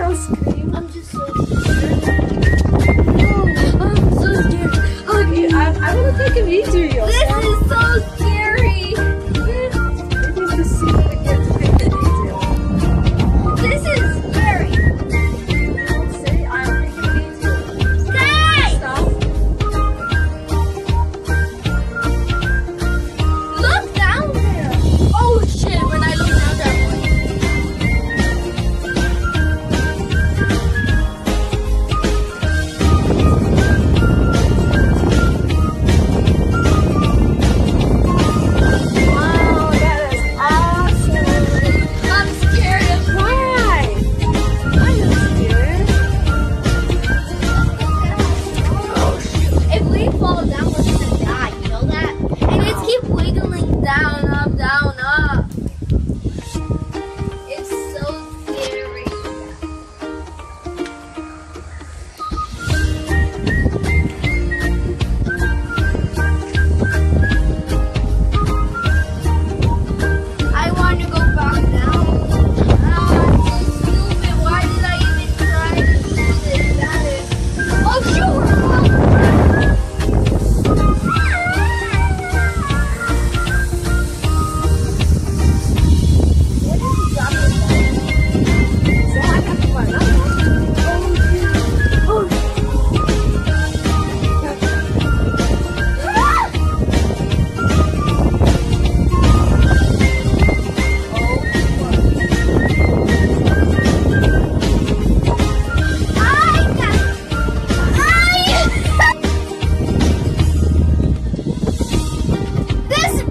don't scream. I'm just so scared. I'm so scared. Okay, I, I'm gonna take a video. This Yes.